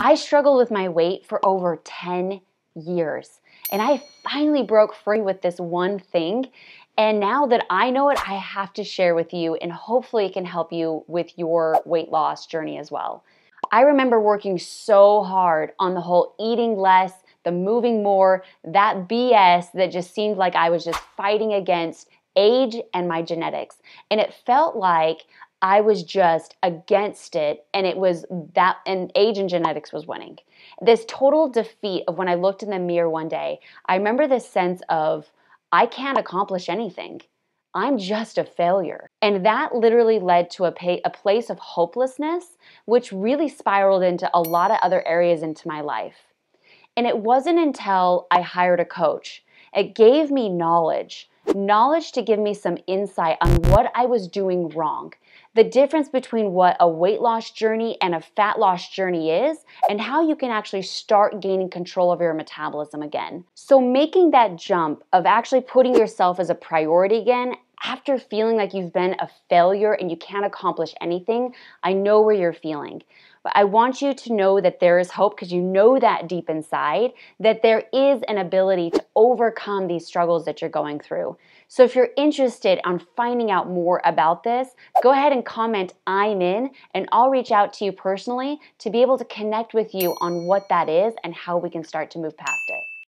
I struggled with my weight for over 10 years. And I finally broke free with this one thing. And now that I know it, I have to share with you, and hopefully, it can help you with your weight loss journey as well. I remember working so hard on the whole eating less, the moving more, that BS that just seemed like I was just fighting against age and my genetics. And it felt like I was just against it, and it was that, and age and genetics was winning. This total defeat of when I looked in the mirror one day, I remember this sense of, I can't accomplish anything. I'm just a failure. And that literally led to a, pay, a place of hopelessness, which really spiraled into a lot of other areas into my life. And it wasn't until I hired a coach, it gave me knowledge knowledge to give me some insight on what I was doing wrong, the difference between what a weight loss journey and a fat loss journey is, and how you can actually start gaining control of your metabolism again. So, making that jump of actually putting yourself as a priority again after feeling like you've been a failure and you can't accomplish anything, I know where you're feeling. But I want you to know that there is hope because you know that deep inside that there is an ability to overcome these struggles that you're going through. So if you're interested on finding out more about this, go ahead and comment I'm in and I'll reach out to you personally to be able to connect with you on what that is and how we can start to move past.